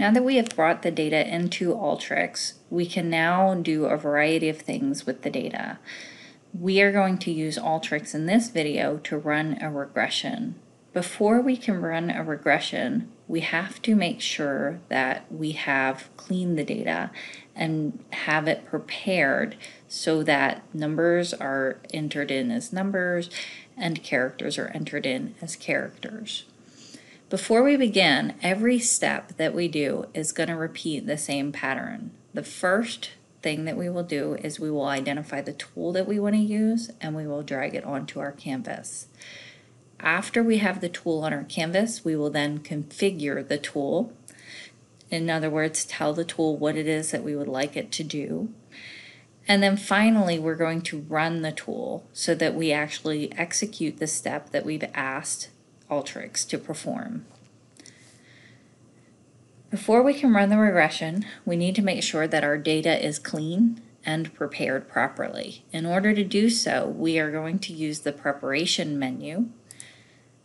Now that we have brought the data into Alteryx, we can now do a variety of things with the data. We are going to use Alteryx in this video to run a regression. Before we can run a regression, we have to make sure that we have cleaned the data and have it prepared so that numbers are entered in as numbers and characters are entered in as characters. Before we begin, every step that we do is going to repeat the same pattern. The first thing that we will do is we will identify the tool that we want to use and we will drag it onto our canvas. After we have the tool on our canvas, we will then configure the tool. In other words, tell the tool what it is that we would like it to do. And then finally, we're going to run the tool so that we actually execute the step that we've asked Alteryx to perform. Before we can run the regression, we need to make sure that our data is clean and prepared properly. In order to do so, we are going to use the preparation menu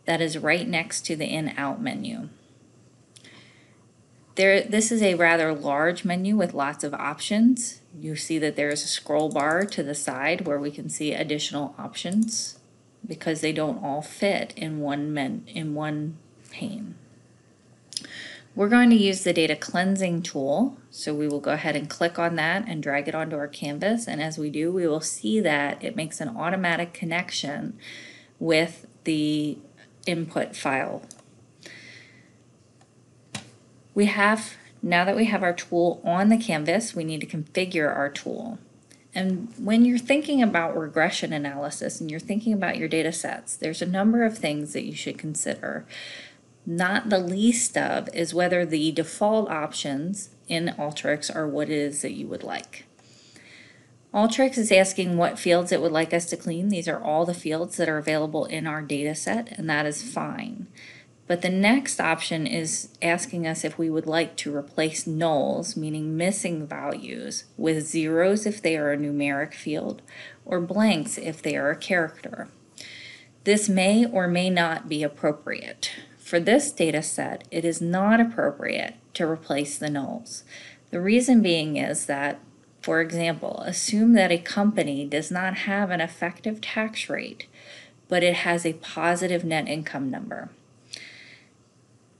that is right next to the in-out menu. There, this is a rather large menu with lots of options. You see that there is a scroll bar to the side where we can see additional options because they don't all fit in one men in one pane. We're going to use the data cleansing tool. So we will go ahead and click on that and drag it onto our canvas. And as we do, we will see that it makes an automatic connection with the input file. We have, now that we have our tool on the canvas, we need to configure our tool. And when you're thinking about regression analysis and you're thinking about your data sets, there's a number of things that you should consider. Not the least of is whether the default options in Alteryx are what it is that you would like. Alteryx is asking what fields it would like us to clean. These are all the fields that are available in our data set, and that is fine. But the next option is asking us if we would like to replace nulls, meaning missing values, with zeros if they are a numeric field, or blanks if they are a character. This may or may not be appropriate. For this data set, it is not appropriate to replace the nulls. The reason being is that, for example, assume that a company does not have an effective tax rate, but it has a positive net income number.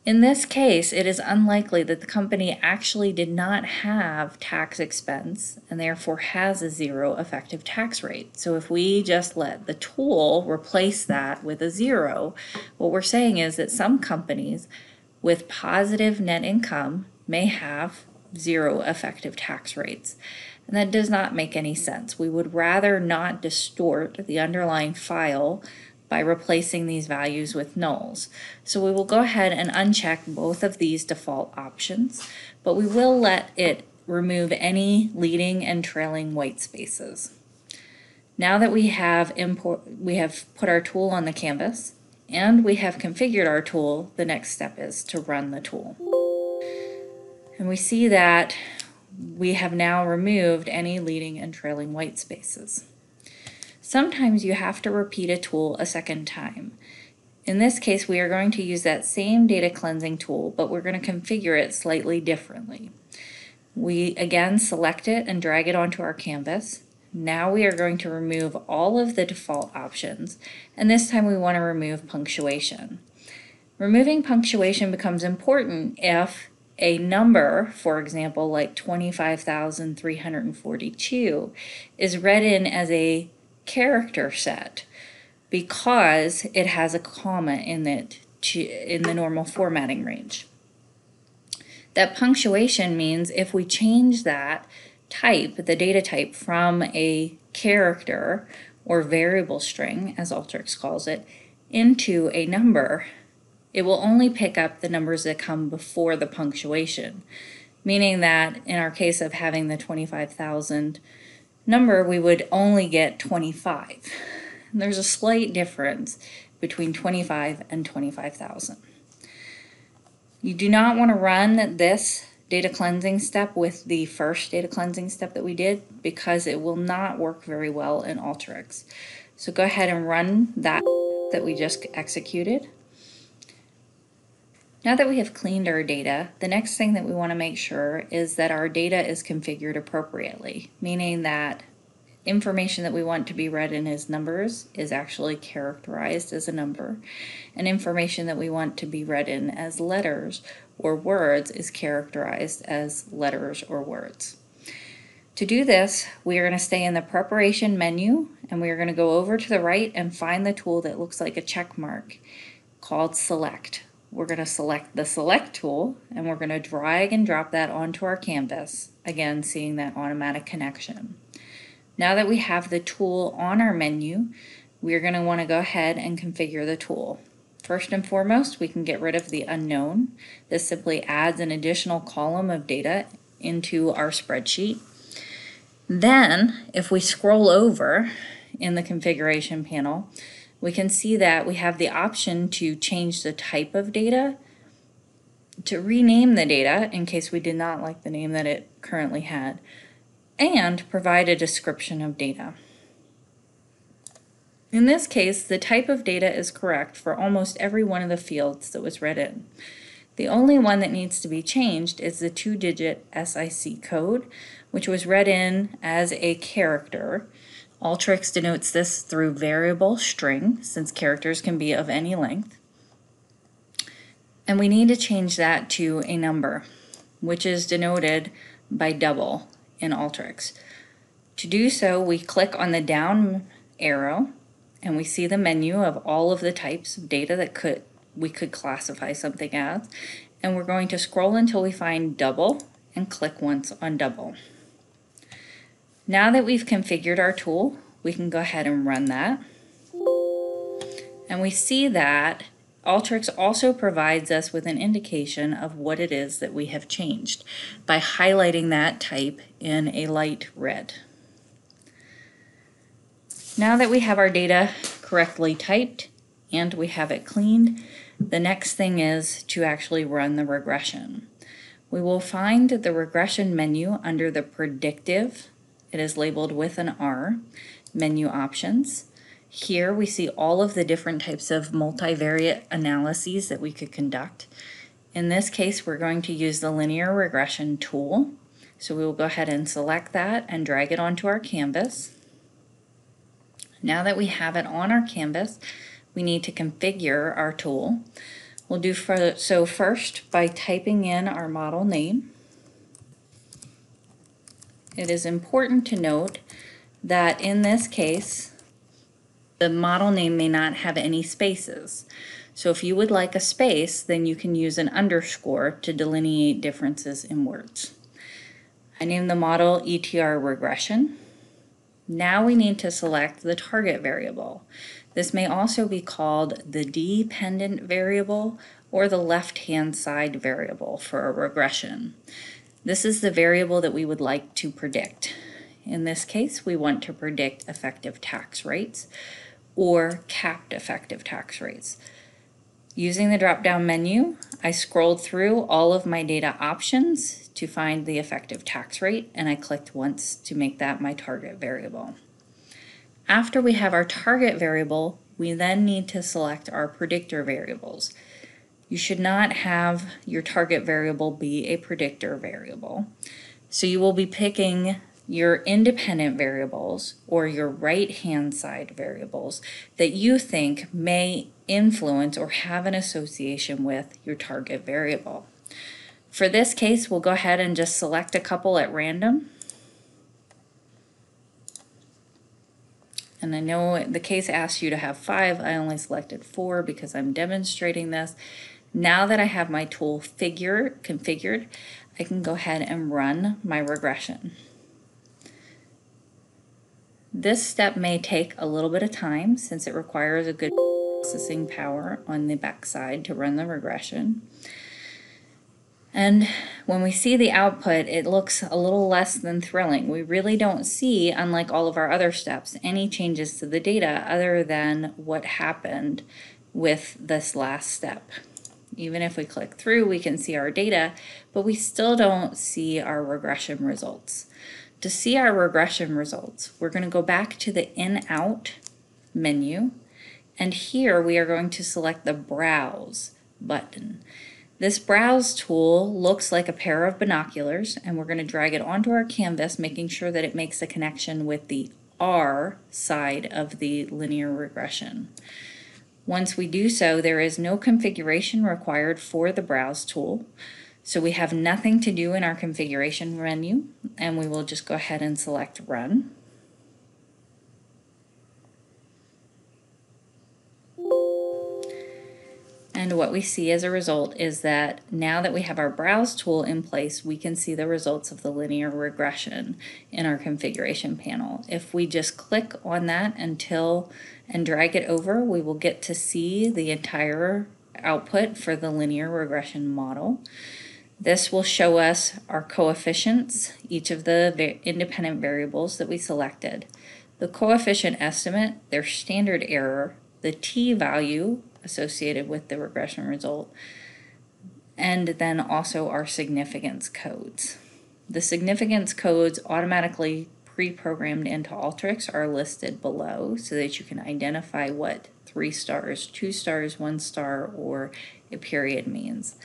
In this case, it is unlikely that the company actually did not have tax expense and therefore has a zero effective tax rate. So if we just let the tool replace that with a zero, what we're saying is that some companies with positive net income may have zero effective tax rates. And that does not make any sense. We would rather not distort the underlying file by replacing these values with nulls. So we will go ahead and uncheck both of these default options, but we will let it remove any leading and trailing white spaces. Now that we have import, we have put our tool on the canvas and we have configured our tool, the next step is to run the tool. And we see that we have now removed any leading and trailing white spaces. Sometimes you have to repeat a tool a second time. In this case, we are going to use that same data cleansing tool, but we're going to configure it slightly differently. We again select it and drag it onto our canvas. Now we are going to remove all of the default options, and this time we want to remove punctuation. Removing punctuation becomes important if a number, for example, like 25,342, is read in as a character set because it has a comma in it to, in the normal formatting range. That punctuation means if we change that type, the data type, from a character or variable string, as Alteryx calls it, into a number, it will only pick up the numbers that come before the punctuation, meaning that in our case of having the 25,000 number, we would only get 25. And there's a slight difference between 25 and 25,000. You do not want to run this data cleansing step with the first data cleansing step that we did because it will not work very well in Alteryx. So go ahead and run that that we just executed. Now that we have cleaned our data, the next thing that we want to make sure is that our data is configured appropriately, meaning that information that we want to be read in as numbers is actually characterized as a number, and information that we want to be read in as letters or words is characterized as letters or words. To do this, we are going to stay in the preparation menu and we are going to go over to the right and find the tool that looks like a check mark called select we're going to select the select tool and we're going to drag and drop that onto our canvas, again seeing that automatic connection. Now that we have the tool on our menu, we're going to want to go ahead and configure the tool. First and foremost, we can get rid of the unknown. This simply adds an additional column of data into our spreadsheet. Then, if we scroll over in the configuration panel, we can see that we have the option to change the type of data, to rename the data in case we did not like the name that it currently had, and provide a description of data. In this case, the type of data is correct for almost every one of the fields that was read in. The only one that needs to be changed is the two-digit SIC code, which was read in as a character Alteryx denotes this through variable string, since characters can be of any length. And we need to change that to a number, which is denoted by double in Alteryx. To do so, we click on the down arrow and we see the menu of all of the types of data that could we could classify something as. And we're going to scroll until we find double and click once on double. Now that we've configured our tool, we can go ahead and run that. And we see that Alteryx also provides us with an indication of what it is that we have changed by highlighting that type in a light red. Now that we have our data correctly typed and we have it cleaned, the next thing is to actually run the regression. We will find the regression menu under the predictive it is labeled with an R. Menu options. Here we see all of the different types of multivariate analyses that we could conduct. In this case, we're going to use the linear regression tool. So we will go ahead and select that and drag it onto our canvas. Now that we have it on our canvas, we need to configure our tool. We'll do so first by typing in our model name. It is important to note that in this case, the model name may not have any spaces. So if you would like a space, then you can use an underscore to delineate differences in words. I named the model ETR regression. Now we need to select the target variable. This may also be called the dependent variable or the left-hand side variable for a regression. This is the variable that we would like to predict. In this case, we want to predict effective tax rates or capped effective tax rates. Using the drop-down menu, I scrolled through all of my data options to find the effective tax rate, and I clicked once to make that my target variable. After we have our target variable, we then need to select our predictor variables. You should not have your target variable be a predictor variable. So you will be picking your independent variables or your right hand side variables that you think may influence or have an association with your target variable. For this case, we'll go ahead and just select a couple at random. And I know the case asks you to have five. I only selected four because I'm demonstrating this. Now that I have my tool figure configured, I can go ahead and run my regression. This step may take a little bit of time since it requires a good processing power on the backside to run the regression. And when we see the output, it looks a little less than thrilling. We really don't see, unlike all of our other steps, any changes to the data other than what happened with this last step. Even if we click through, we can see our data, but we still don't see our regression results. To see our regression results, we're going to go back to the In-Out menu, and here we are going to select the Browse button. This browse tool looks like a pair of binoculars and we're going to drag it onto our canvas making sure that it makes a connection with the R side of the linear regression. Once we do so, there is no configuration required for the browse tool. So we have nothing to do in our configuration menu and we will just go ahead and select run. And what we see as a result is that now that we have our browse tool in place, we can see the results of the linear regression in our configuration panel. If we just click on that until and drag it over, we will get to see the entire output for the linear regression model. This will show us our coefficients, each of the independent variables that we selected, the coefficient estimate, their standard error, the t-value, associated with the regression result, and then also our significance codes. The significance codes automatically pre-programmed into Alteryx are listed below so that you can identify what three stars, two stars, one star, or a period means.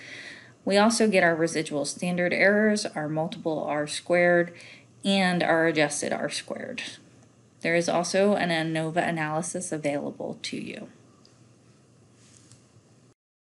We also get our residual standard errors, our multiple r squared, and our adjusted r squared. There is also an ANOVA analysis available to you.